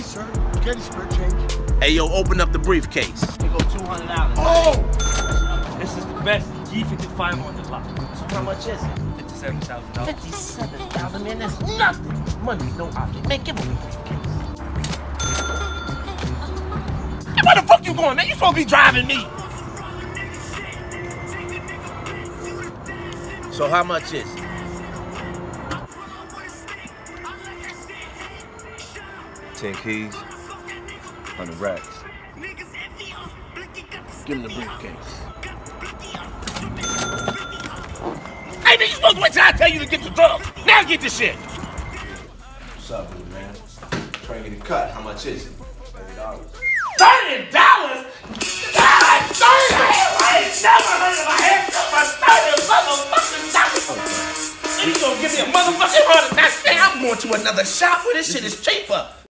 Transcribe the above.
Hey, sir. Get his spare change. Hey, yo, open up the briefcase. Here go $200. Oh! This is the best G55 on the block. So how much is it? $57,000. 57,000, man, that's nothing. Money's no object. Man, give him a briefcase. Hey, where the fuck you going, man? You supposed to be driving me. So how much is it? Ten keys, hundred racks. Give him the briefcase. Hey, man, you supposed to wait till I tell you to get the drugs. Now get the shit. What's up, little man? Trying to get a cut. How much is it? Thirty dollars. Thirty dollars? God, thirty! I ain't never heard of a haircut for thirty motherfucking dollars. You gonna give me a motherfucking heart attack? Man, I'm going to another shop where this shit is cheaper.